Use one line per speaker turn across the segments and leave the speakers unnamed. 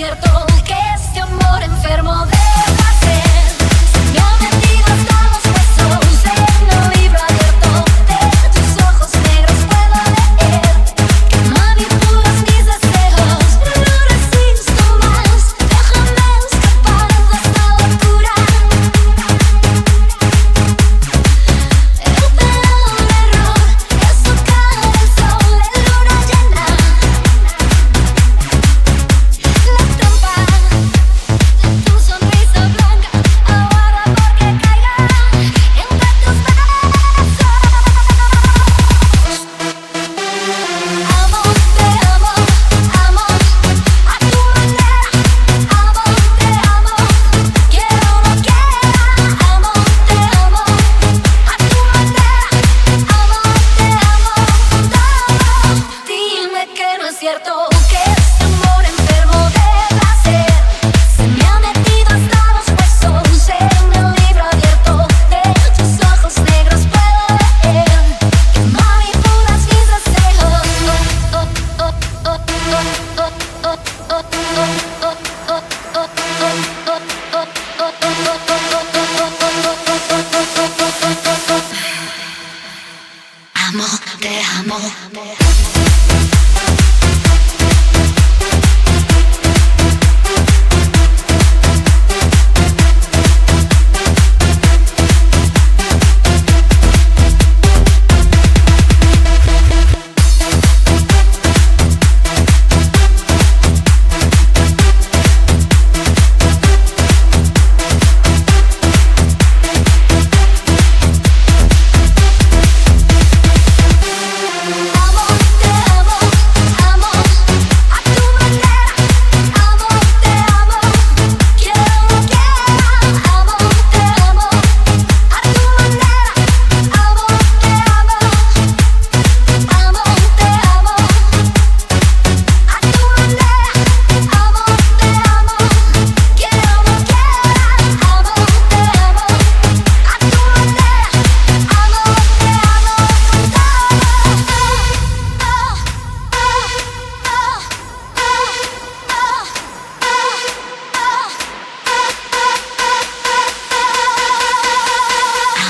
desierto, que este amor enfermo de amor.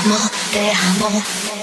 amo, te amo, te amo.